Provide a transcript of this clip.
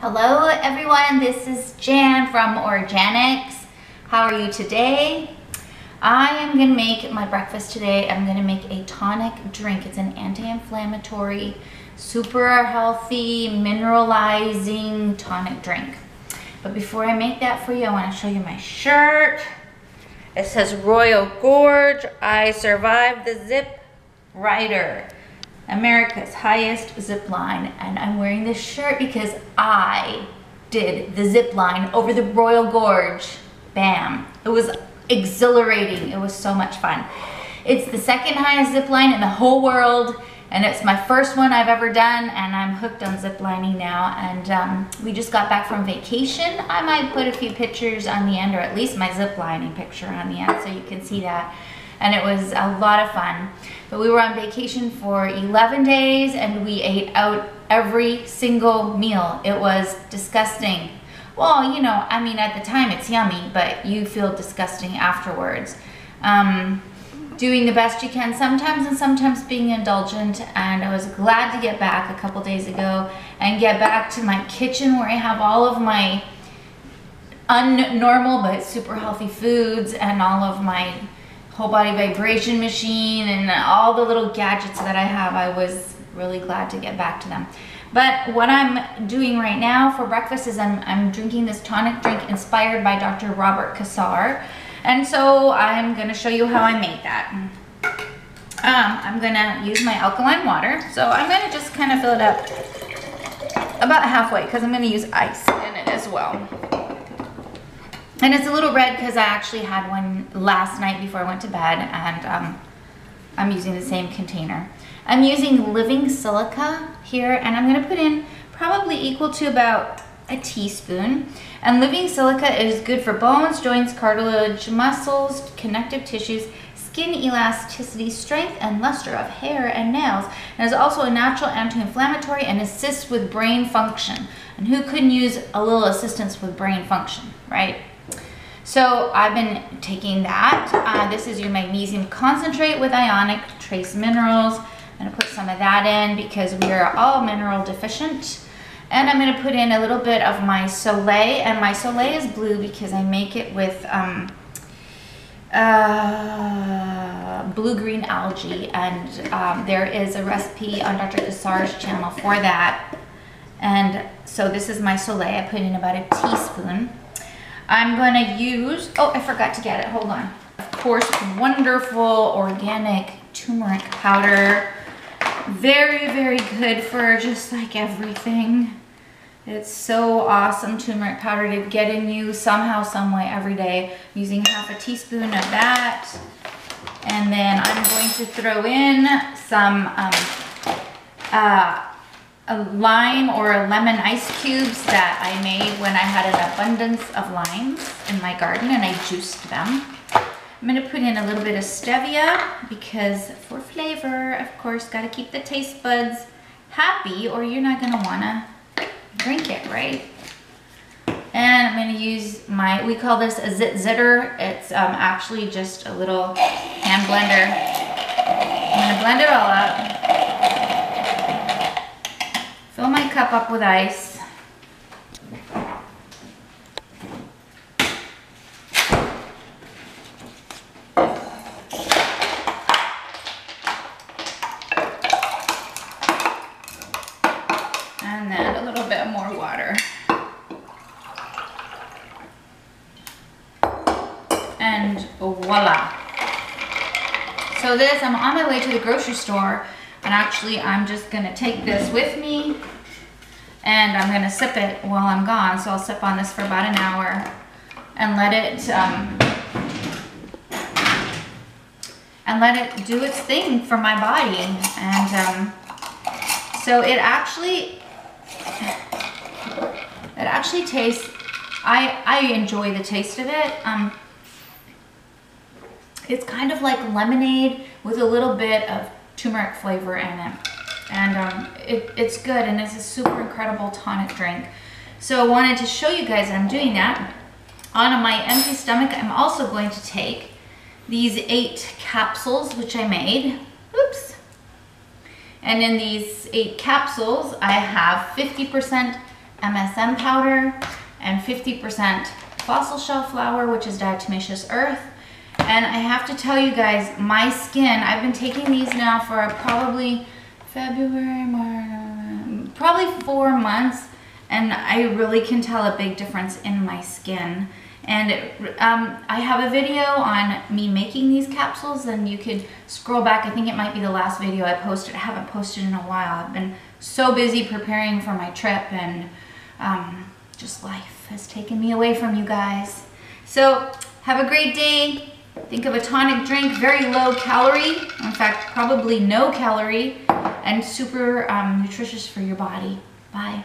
Hello everyone, this is Jan from orJANics. How are you today? I am gonna make my breakfast today. I'm gonna make a tonic drink. It's an anti-inflammatory, super healthy, mineralizing tonic drink. But before I make that for you, I wanna show you my shirt. It says Royal Gorge. I survived the zip rider. America's highest zip line. And I'm wearing this shirt because I did the zip line over the Royal Gorge. Bam. It was exhilarating. It was so much fun. It's the second highest zip line in the whole world. And it's my first one I've ever done and I'm hooked on zip lining now. And um, we just got back from vacation. I might put a few pictures on the end or at least my zip lining picture on the end so you can see that and it was a lot of fun. But we were on vacation for 11 days and we ate out every single meal. It was disgusting. Well, you know, I mean, at the time it's yummy, but you feel disgusting afterwards. Um, doing the best you can sometimes and sometimes being indulgent and I was glad to get back a couple days ago and get back to my kitchen where I have all of my unnormal but super healthy foods and all of my whole body vibration machine and all the little gadgets that I have, I was really glad to get back to them. But what I'm doing right now for breakfast is I'm, I'm drinking this tonic drink inspired by Dr. Robert Cassar. And so I'm gonna show you how I made that. Um, I'm gonna use my alkaline water. So I'm gonna just kind of fill it up about halfway because I'm gonna use ice in it as well. And it's a little red because I actually had one last night before I went to bed and um, I'm using the same container. I'm using living silica here and I'm gonna put in probably equal to about a teaspoon. And living silica is good for bones, joints, cartilage, muscles, connective tissues, skin elasticity, strength, and luster of hair and nails. And is also a natural anti-inflammatory and assists with brain function. And who couldn't use a little assistance with brain function, right? So I've been taking that. Uh, this is your magnesium concentrate with ionic trace minerals. I'm gonna put some of that in because we are all mineral deficient. And I'm gonna put in a little bit of my Soleil, and my Soleil is blue because I make it with um, uh, blue-green algae, and um, there is a recipe on Dr. Cassar's channel for that. And so this is my Soleil. I put in about a teaspoon. I'm gonna use, oh, I forgot to get it, hold on. Of course, wonderful organic turmeric powder. Very, very good for just like everything. It's so awesome turmeric powder to get in you somehow, some way every day. Using half a teaspoon of that. And then I'm going to throw in some um, uh, a lime or a lemon ice cubes that I made when I had an abundance of limes in my garden and I juiced them. I'm gonna put in a little bit of stevia because for flavor, of course, gotta keep the taste buds happy or you're not gonna wanna drink it, right? And I'm gonna use my, we call this a zit zitter. It's um, actually just a little hand blender. I'm gonna blend it all up. Fill my cup up with ice. And then a little bit more water. And voila. So this, I'm on my way to the grocery store and actually, I'm just gonna take this with me and I'm gonna sip it while I'm gone. So I'll sip on this for about an hour and let it, um, and let it do its thing for my body. And um, so it actually, it actually tastes, I, I enjoy the taste of it. Um, it's kind of like lemonade with a little bit of turmeric flavor in it. And um, it, it's good and it's a super incredible tonic drink. So I wanted to show you guys I'm doing that. On my empty stomach, I'm also going to take these eight capsules, which I made. Oops. And in these eight capsules, I have 50% MSM powder and 50% fossil shell flour, which is diatomaceous earth. And I have to tell you guys, my skin, I've been taking these now for probably February, March, probably four months. And I really can tell a big difference in my skin. And um, I have a video on me making these capsules and you could scroll back. I think it might be the last video I posted. I haven't posted in a while. I've been so busy preparing for my trip and um, just life has taken me away from you guys. So have a great day. Think of a tonic drink, very low calorie, in fact, probably no calorie, and super um, nutritious for your body. Bye.